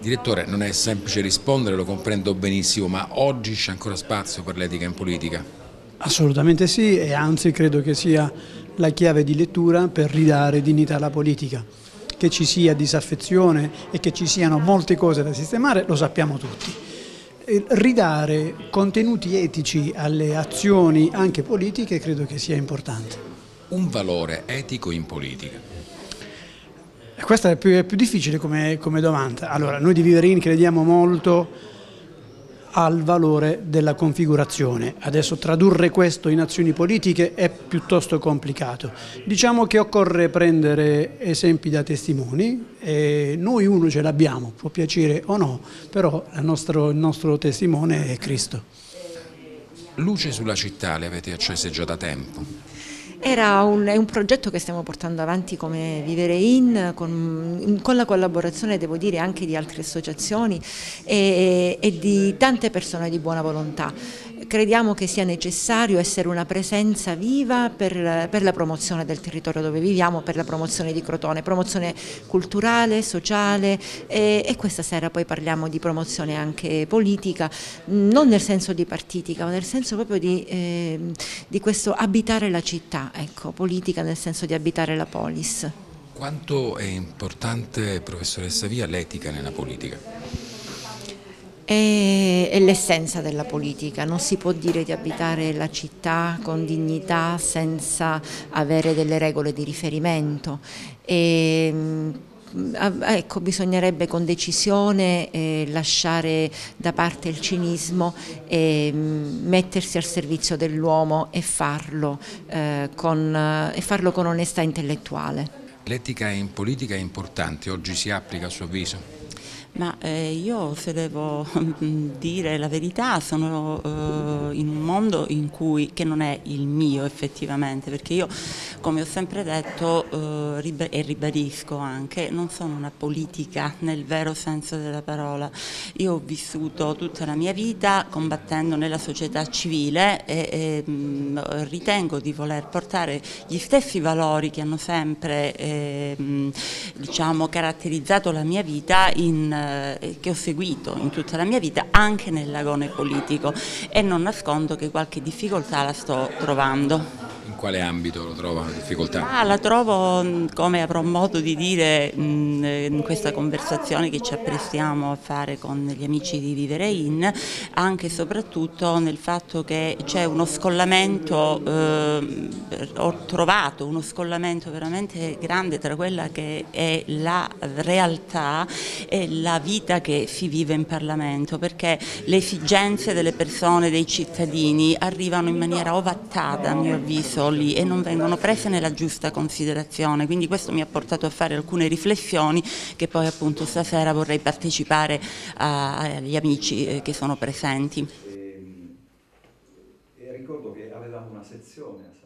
Direttore, non è semplice rispondere, lo comprendo benissimo, ma oggi c'è ancora spazio per l'etica in politica? Assolutamente sì e anzi credo che sia la chiave di lettura per ridare dignità alla politica. Che ci sia disaffezione e che ci siano molte cose da sistemare lo sappiamo tutti. Ridare contenuti etici alle azioni anche politiche credo che sia importante. Un valore etico in politica? Questa è più, è più difficile come, come, domanda. Allora, noi di Viverin crediamo molto al valore della configurazione. Adesso tradurre questo in azioni politiche è piuttosto complicato. Diciamo che occorre prendere esempi da testimoni, e noi uno ce l'abbiamo, può piacere o no, però nostro, il nostro testimone è Cristo. Luce sulla città le avete accese già da tempo? Un, è un progetto che stiamo portando avanti come Vivere In, con, con la collaborazione devo dire anche di altre associazioni e, e di tante persone di buona volontà crediamo che sia necessario essere una presenza viva per, per, la promozione del territorio dove viviamo, per la promozione di Crotone, promozione culturale, sociale e, e questa sera poi parliamo di promozione anche politica, non nel senso di partitica, ma nel senso proprio di, eh, di questo abitare la città, ecco, politica nel senso di abitare la polis. Quanto è importante, professoressa Via, l'etica nella polica? È, l'essenza della politica, non si può dire di abitare la città con dignità senza avere delle regole di riferimento. E, mm, Ecco, bisognerebbe con decisione eh, lasciare da parte il cinismo e mm, mettersi al servizio dell'uomo e, eh, con, e farlo con onestà intellettuale. L'etica in politica è importante, oggi si applica a suo avviso? Ma eh, io se devo dire la verità sono eh, in un mondo in cui, che non è il mio effettivamente, perché io come ho sempre detto eh, e ribadisco anche, non sono una politica nel vero senso della parola. Io ho vissuto tutta la mia vita combattendo nella società civile e, e mh, mm, ritengo di voler portare gli stessi valori che hanno sempre eh, diciamo, caratterizzato la mia vita in eh, che ho seguito in tutta la mia vita anche nell'agone politico. E non nascondo che qualche difficoltà la sto trovando quale ambito lo trova la difficoltà? Ah, la trovo, mm, come avrò modo di dire mm, in questa conversazione che ci apprestiamo a fare con gli amici di Vivere In, anche e soprattutto nel fatto che c'è uno scollamento, eh, ho trovato uno scollamento veramente grande tra quella che è la realtà e la vita che si vive in Parlamento, perché le esigenze delle persone, dei cittadini arrivano in maniera ovattata a mio avviso lì e non vengono prese nella giusta considerazione, quindi questo mi ha portato a fare alcune riflessioni che poi appunto stasera vorrei partecipare agli amici eh, che sono presenti. E, e ricordo che avevamo una sezione